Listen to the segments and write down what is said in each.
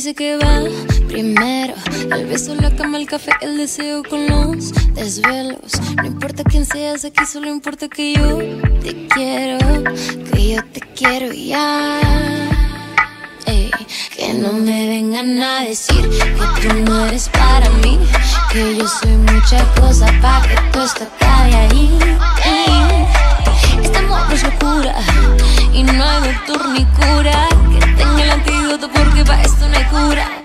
¿Quién dice que va primero? El beso, la cama, el café, el deseo con los desvelos. No importa quién seas aquí, solo importa que yo te quiero, que yo te quiero ya. Ey, que no me vengan a decir que tú no eres para mí, que yo soy mucha cosa para que tú acabe ahí. Ey, este amor es locura y no hay doctor ni cura questo ne cura.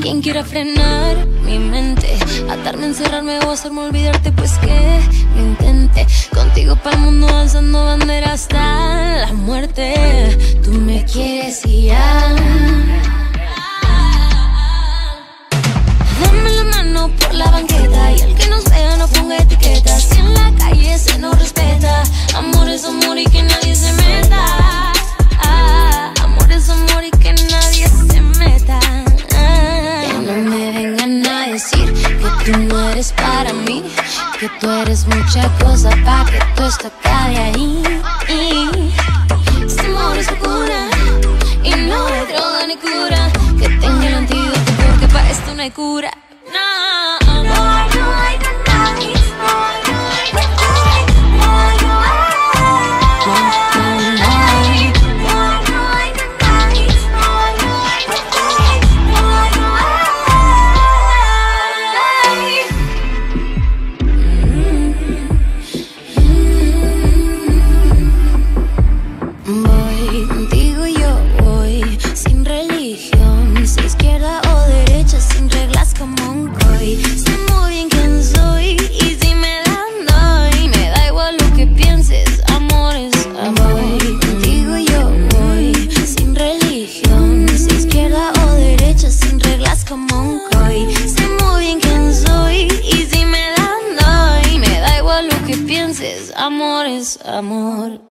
Quien quiera frenar mi mente, atarme, encerrarme o hacerme olvidarte, pues que lo intente. Contigo para el mundo alzando bandera hasta la muerte. Tú me quieres y ya. Dame la mano por la banqueta y el que nos vea no ponga etiquetas. Que tú eres mucha cosa para que todo esto acabe ahí. Este amor es locura y no hay droga ni cura que tenga el antídoto porque para esto no hay cura. No, amor.